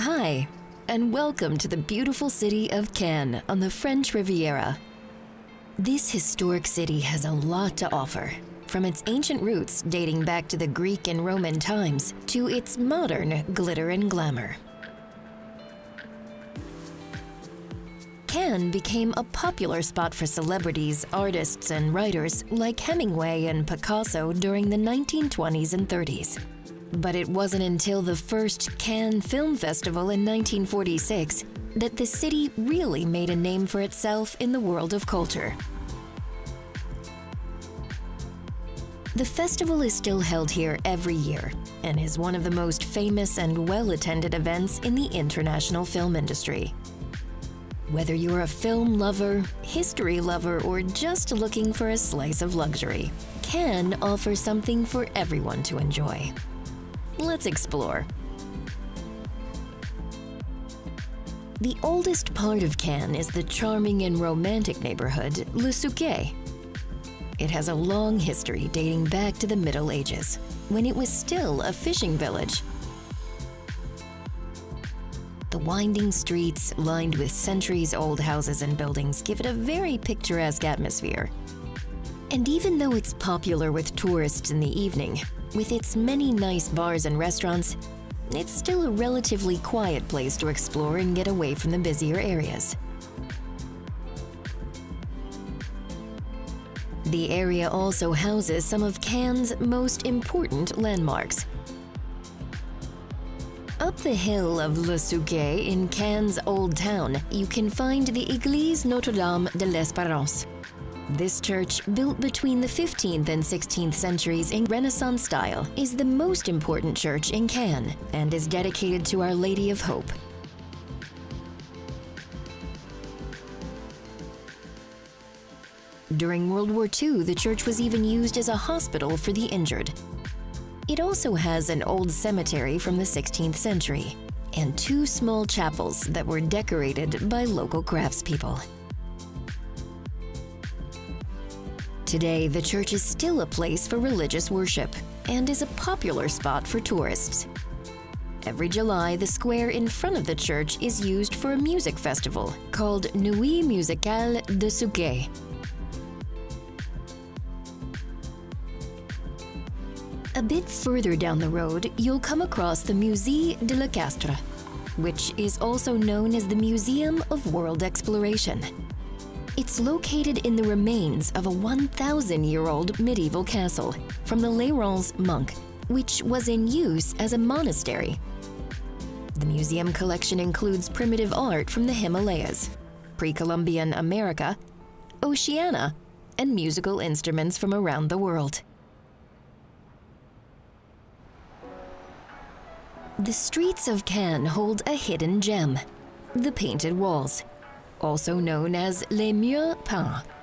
Hi, and welcome to the beautiful city of Cannes on the French Riviera. This historic city has a lot to offer, from its ancient roots dating back to the Greek and Roman times to its modern glitter and glamour. Cannes became a popular spot for celebrities, artists, and writers like Hemingway and Picasso during the 1920s and 30s. But it wasn't until the first Cannes Film Festival in 1946 that the city really made a name for itself in the world of culture. The festival is still held here every year and is one of the most famous and well attended events in the international film industry. Whether you're a film lover, history lover, or just looking for a slice of luxury, Cannes offers something for everyone to enjoy. Let's explore. The oldest part of Cannes is the charming and romantic neighborhood Le Suquet. It has a long history dating back to the Middle Ages, when it was still a fishing village. The winding streets, lined with centuries-old houses and buildings, give it a very picturesque atmosphere. And even though it's popular with tourists in the evening, with its many nice bars and restaurants, it's still a relatively quiet place to explore and get away from the busier areas. The area also houses some of Cannes' most important landmarks. Up the hill of Le Suquet in Cannes' Old Town, you can find the Église Notre-Dame de l'Espérance, this church, built between the 15th and 16th centuries in Renaissance style, is the most important church in Cannes and is dedicated to Our Lady of Hope. During World War II, the church was even used as a hospital for the injured. It also has an old cemetery from the 16th century and two small chapels that were decorated by local craftspeople. Today, the church is still a place for religious worship and is a popular spot for tourists. Every July, the square in front of the church is used for a music festival called Nuit Musicale de Suquet. A bit further down the road, you'll come across the Musée de la Castre, which is also known as the Museum of World Exploration. It's located in the remains of a 1,000-year-old medieval castle from the Lérins monk, which was in use as a monastery. The museum collection includes primitive art from the Himalayas, pre-Columbian America, Oceania, and musical instruments from around the world. The streets of Cannes hold a hidden gem, the painted walls also known as Les Murs Peints.